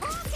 Rocket!